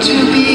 to be